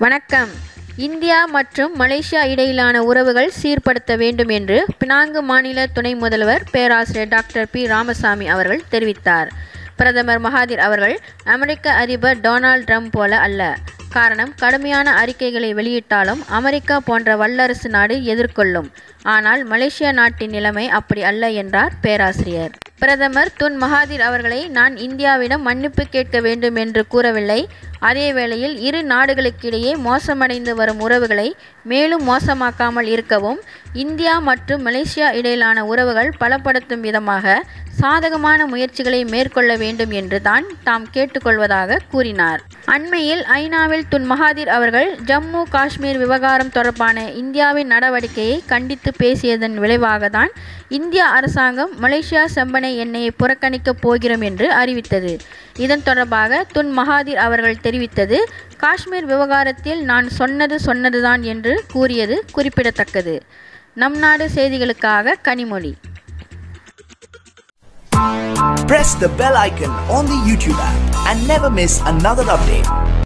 வணக்கம். இந்தியா மற்றும் மலேசியா இடையிலான உறவுகள் சீர்படுத்த வேண்டும் என்று பினாங்கு மாநில துணை முதல்வர் பேராசிரியர் டாக்டர் பி. ராமசாமி அவர்கள் தெரிவித்தார். பிரதமர் மகாதிர் அவர்கள் அமெரிக்க அதிபர் டொனால்ட் ட்ரம்ப் போல அல்ல. காரணம் கடுமையான அறிக்கைகளை வெளியிட்டாலும் அமெரிக்கா போன்ற வல்லரசு நாடு எதிர்கொள்ளும். ஆனால் மலேசியா நாட்டின் நிலைமை அப்படி அல்ல என்றார் பேராசிரியர். பிரதமர் துன் மகாதிர் அவர்களை நான் இந்தியாவிடம் மன்னிப்பு கேட்க வேண்டும் என்று கூறவில்லை. அதே வேளையில் இரு நாடுகளுக்கிடையே மோசமடைந்து வரும் உறவுகளை மேலும் மோசமாக்காமல் இருக்கவும் இந்தியா மற்றும் மலேசியா இடையிலான உறவுகள் பலப்படுத்தும் விதமாக சாதகமான முயற்சிகளை மேற்கொள்ள வேண்டும் என்று தான் தாம் கேட்டுக்கொள்வதாக கூறினார். அண்மையில் ஐநாவில் துன் மகாதீர் அவர்கள் ஜம்மு காஷ்மீர் விவகாரம் தொடர்பான இந்தியாவின் நடவடிக்கையை கண்டித்து பேசியதன் விளைவாக தான் இந்திய அரசாங்கம் மலேசியா செம்பனை எண்ணெயை புறக்கணிக்கப் போகிறோம் என்று அறிவித்தது. இதன் தொடர்பாக துன் மகாதீர் அவர்கள் தெரிவித்தது காஷ்மீர் விவகாரத்தில் நான் சொன்னது சொன்னதுதான் என்று கூறியது குறிப்பிடத்தக்கது. நம் நாடு செய்திகளுக்காக Kanimozhi. Press the bell icon on the YouTube app and never miss another update.